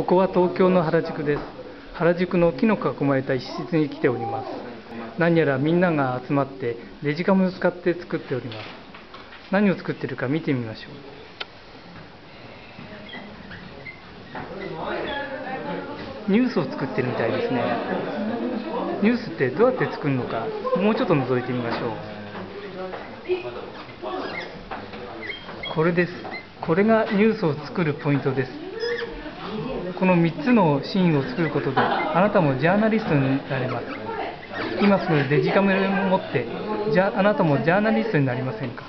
ここは東京の原宿です。原宿の木の囲まれた一室に来ております。何やらみんなが集まってデジカメを使って作っております。何を作ってるか見てみましょう。ニュースを作ってるみたいですね。ニュースってどうやって作るのかもうちょっと覗いてみましょう。これです。これがニュースを作るポイントです。この3つのシーンを作ることであなたもジャーナリストになれます。今すぐデジカメを持ってじゃあなたもジャーナリストになりませんか？